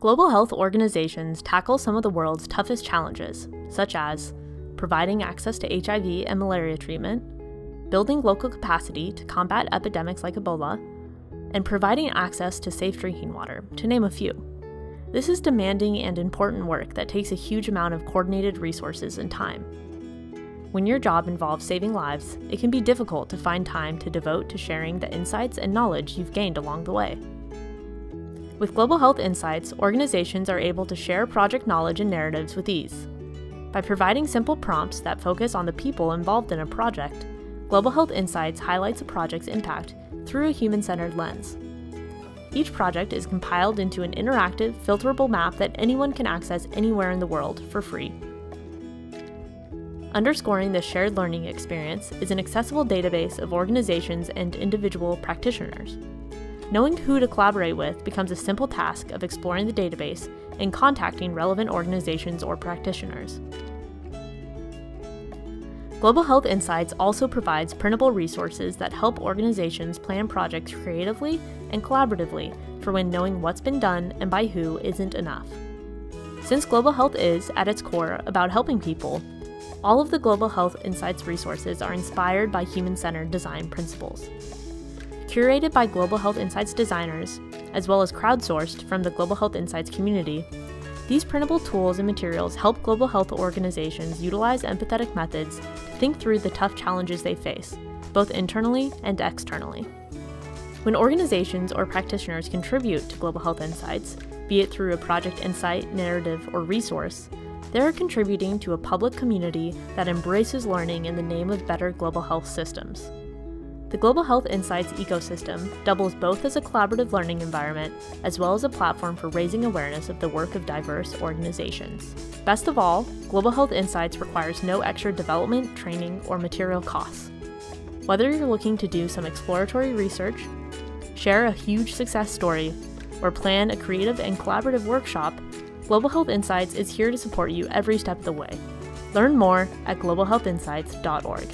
Global health organizations tackle some of the world's toughest challenges, such as providing access to HIV and malaria treatment, building local capacity to combat epidemics like Ebola, and providing access to safe drinking water, to name a few. This is demanding and important work that takes a huge amount of coordinated resources and time. When your job involves saving lives, it can be difficult to find time to devote to sharing the insights and knowledge you've gained along the way. With Global Health Insights, organizations are able to share project knowledge and narratives with ease. By providing simple prompts that focus on the people involved in a project, Global Health Insights highlights a project's impact through a human centered lens. Each project is compiled into an interactive, filterable map that anyone can access anywhere in the world for free. Underscoring the shared learning experience is an accessible database of organizations and individual practitioners. Knowing who to collaborate with becomes a simple task of exploring the database and contacting relevant organizations or practitioners. Global Health Insights also provides printable resources that help organizations plan projects creatively and collaboratively for when knowing what's been done and by who isn't enough. Since Global Health is, at its core, about helping people, all of the Global Health Insights resources are inspired by human centered design principles curated by Global Health Insights designers, as well as crowdsourced from the Global Health Insights community. These printable tools and materials help global health organizations utilize empathetic methods to think through the tough challenges they face, both internally and externally. When organizations or practitioners contribute to Global Health Insights, be it through a project insight, narrative, or resource, they are contributing to a public community that embraces learning in the name of better global health systems. The Global Health Insights ecosystem doubles both as a collaborative learning environment as well as a platform for raising awareness of the work of diverse organizations. Best of all, Global Health Insights requires no extra development, training, or material costs. Whether you're looking to do some exploratory research, share a huge success story, or plan a creative and collaborative workshop, Global Health Insights is here to support you every step of the way. Learn more at globalhealthinsights.org.